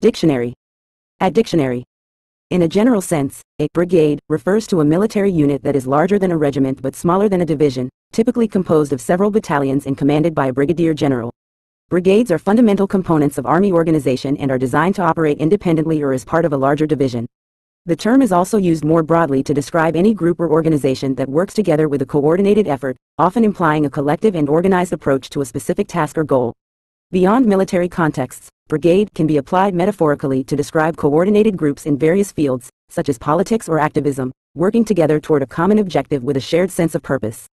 Dictionary. At dictionary. In a general sense, a brigade refers to a military unit that is larger than a regiment but smaller than a division, typically composed of several battalions and commanded by a brigadier general. Brigades are fundamental components of Army organization and are designed to operate independently or as part of a larger division. The term is also used more broadly to describe any group or organization that works together with a coordinated effort, often implying a collective and organized approach to a specific task or goal. Beyond military contexts, brigade can be applied metaphorically to describe coordinated groups in various fields, such as politics or activism, working together toward a common objective with a shared sense of purpose.